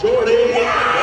Jordy